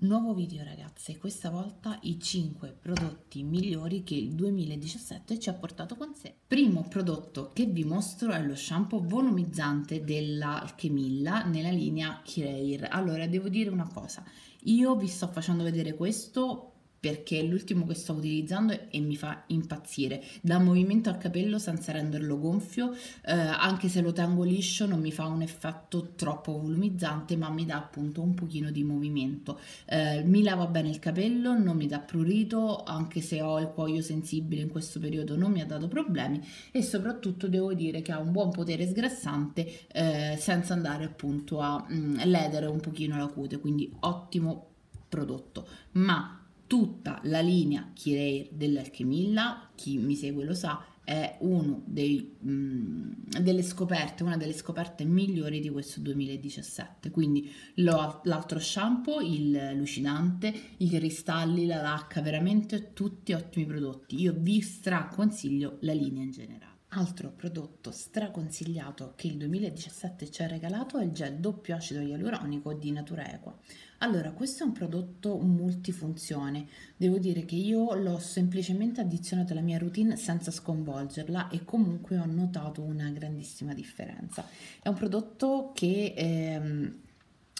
Nuovo video ragazze, questa volta i 5 prodotti migliori che il 2017 ci ha portato con sé. Primo prodotto che vi mostro è lo shampoo volumizzante della Alchemilla nella linea Kireir. Allora, devo dire una cosa, io vi sto facendo vedere questo perché è l'ultimo che sto utilizzando e mi fa impazzire. Da movimento al capello senza renderlo gonfio eh, anche se lo tengo liscio non mi fa un effetto troppo volumizzante ma mi dà appunto un pochino di movimento. Eh, mi lava bene il capello non mi dà prurito anche se ho il cuoio sensibile in questo periodo non mi ha dato problemi e soprattutto devo dire che ha un buon potere sgrassante eh, senza andare appunto a mh, mm, ledere un pochino la cute. Quindi ottimo prodotto. Ma tutta la linea Kireir dell'Alchemilla, chi mi segue lo sa, è una mm, delle scoperte, una delle scoperte migliori di questo 2017. Quindi l'altro shampoo, il lucidante, i cristalli, la lacca, veramente tutti ottimi prodotti. Io vi straconsiglio la linea in generale. Altro prodotto straconsigliato che il 2017 ci ha regalato è il gel doppio acido ialuronico di Natura Equa. Allora, questo è un prodotto multifunzione. Devo dire che io l'ho semplicemente addizionato alla mia routine senza sconvolgerla e comunque ho notato una grandissima differenza. È un prodotto che ehm,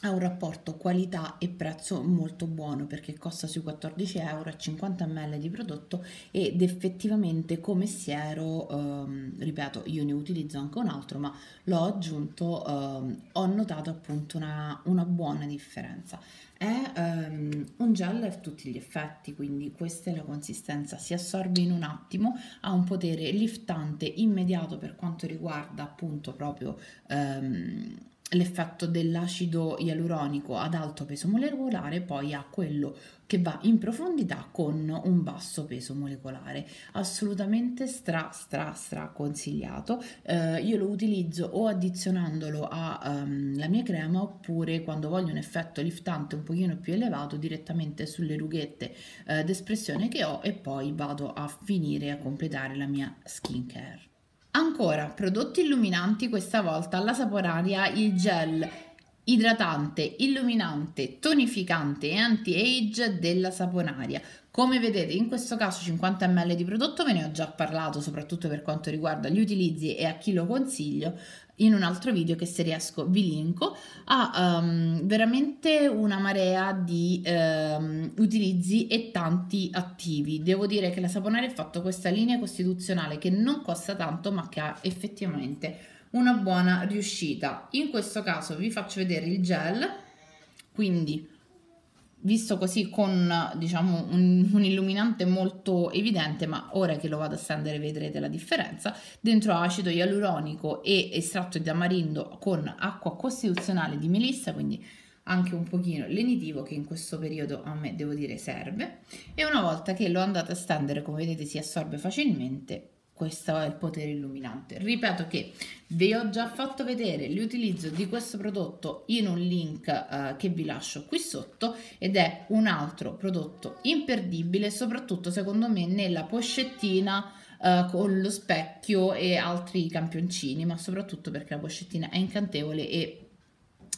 ha un rapporto qualità e prezzo molto buono perché costa sui 14 euro a 50 ml di prodotto ed effettivamente come siero ehm, ripeto io ne utilizzo anche un altro ma l'ho aggiunto ehm, ho notato appunto una, una buona differenza. È ehm, un gel a tutti gli effetti quindi questa è la consistenza. Si assorbe in un attimo ha un potere liftante immediato per quanto riguarda appunto proprio ehm, l'effetto dell'acido ialuronico ad alto peso molecolare poi ha quello che va in profondità con un basso peso molecolare. Assolutamente stra stra stra consigliato. Eh, io lo utilizzo o addizionandolo alla ehm, um, mia crema oppure quando voglio un effetto liftante un pochino più elevato direttamente sulle rughette eh, d'espressione che ho e poi vado a finire a completare la mia skincare Ancora, prodotti illuminanti questa volta alla saponaria il gel idratante, illuminante, tonificante e anti-age della saponaria. Come vedete in questo caso 50 ml di prodotto ve ne ho già parlato soprattutto per quanto riguarda gli utilizzi e a chi lo consiglio in un altro video che se riesco vi linko ha um, veramente una marea di um, utilizzi e tanti attivi devo dire che la Saponare ha fatto questa linea costituzionale che non costa tanto ma che ha effettivamente una buona riuscita. In questo caso vi faccio vedere il gel quindi visto così con diciamo un, un, illuminante molto evidente ma ora che lo vado a stendere vedrete la differenza dentro acido ialuronico e estratto di tamarindo con acqua costituzionale di melissa quindi anche un pochino lenitivo che in questo periodo a me devo dire serve. E una volta che lo andate a stendere come vedete si assorbe facilmente questo è il potere illuminante. Ripeto che vi ho già fatto vedere l'utilizzo di questo prodotto in un link uh, che vi lascio qui sotto ed è un altro prodotto imperdibile, soprattutto secondo me nella pochettina uh, con lo specchio e altri campioncini, ma soprattutto perché la pochettina è incantevole e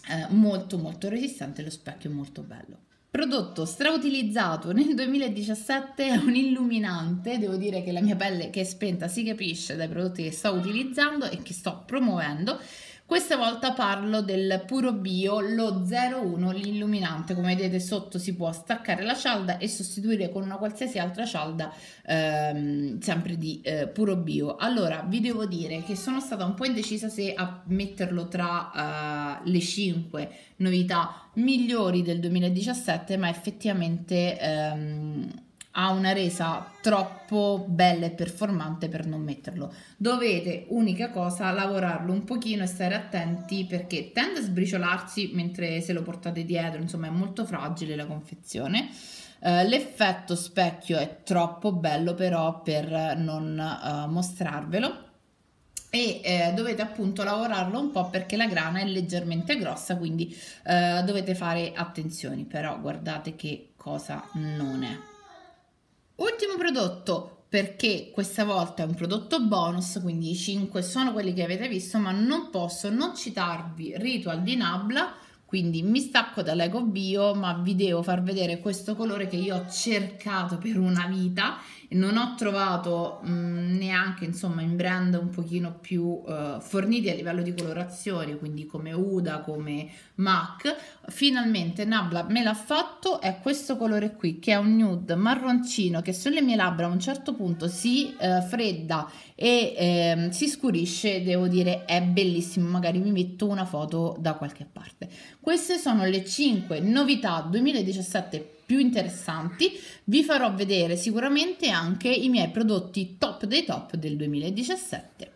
uh, molto molto resistente, lo specchio è molto bello. Prodotto strautilizzato nel 2017 è un illuminante, devo dire che la mia pelle che è spenta si capisce dai prodotti che sto utilizzando e che sto promuovendo questa volta parlo del puro bio, lo 01, l'illuminante, come vedete sotto si può staccare la cialda e sostituire con una qualsiasi altra cialda ehm, sempre di eh, puro bio. Allora vi devo dire che sono stata un po' indecisa se a metterlo tra uh, le 5 novità migliori del 2017, ma effettivamente... Ehm, ha una resa troppo bella e performante per non metterlo. Dovete, unica cosa, lavorarlo un pochino e stare attenti perché tende a sbriciolarsi mentre se lo portate dietro, insomma è molto fragile la confezione. Uh, l'effetto specchio è troppo bello però per non uh, mostrarvelo e eh, dovete appunto lavorarlo un po' perché la grana è leggermente grossa quindi eh, dovete fare attenzioni però guardate che cosa non è Ultimo prodotto, perché questa volta è un prodotto bonus, quindi i 5 sono quelli che avete visto, ma non posso non citarvi Ritual di Nabla quindi mi stacco dall'Eco Bio ma vi devo far vedere questo colore che io ho cercato per una vita e non ho trovato mh, mm, neanche insomma in brand un pochino più uh, forniti a livello di colorazioni quindi come Uda come MAC. Finalmente Nabla me l'ha fatto è questo colore qui che è un nude marroncino che sulle mie labbra a un certo punto si uh, fredda e eh, si scurisce devo dire è bellissimo. Magari mi metto una foto da qualche parte queste sono le 5 novità 2017 più interessanti. Vi farò vedere sicuramente anche i miei prodotti top dei top del 2017.